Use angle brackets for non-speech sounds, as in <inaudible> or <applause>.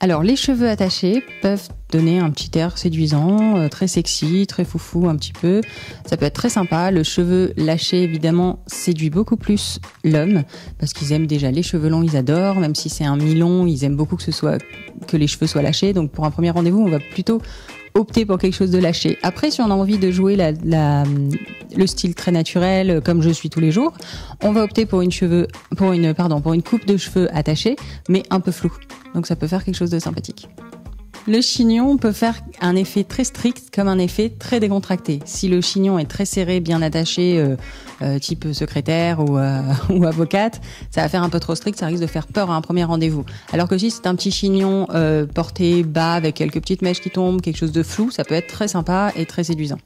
Alors, les cheveux attachés peuvent donner un petit air séduisant, euh, très sexy, très foufou un petit peu. Ça peut être très sympa. Le cheveu lâché, évidemment, séduit beaucoup plus l'homme parce qu'ils aiment déjà les cheveux longs, ils adorent. Même si c'est un mi-long, ils aiment beaucoup que ce soit que les cheveux soient lâchés. Donc, pour un premier rendez-vous, on va plutôt opter pour quelque chose de lâché. Après, si on a envie de jouer le style très naturel, euh, comme je suis tous les jours, on va opter pour une pour une coupe de cheveux attachée, mais un peu floue. Donc ça peut faire quelque chose de sympathique. Le chignon peut faire un effet très strict comme un effet très décontracté. Si le chignon est très serré, bien attaché, euh, euh, type secrétaire ou, euh, <laughs> ou, avocate, ça va faire un peu trop strict, ça risque de faire peur à un premier rendez-vous. Alors que si c'est un petit chignon porté bas avec quelques petites mèches qui tombent, quelque chose de flou, ça peut être très sympa et très séduisant.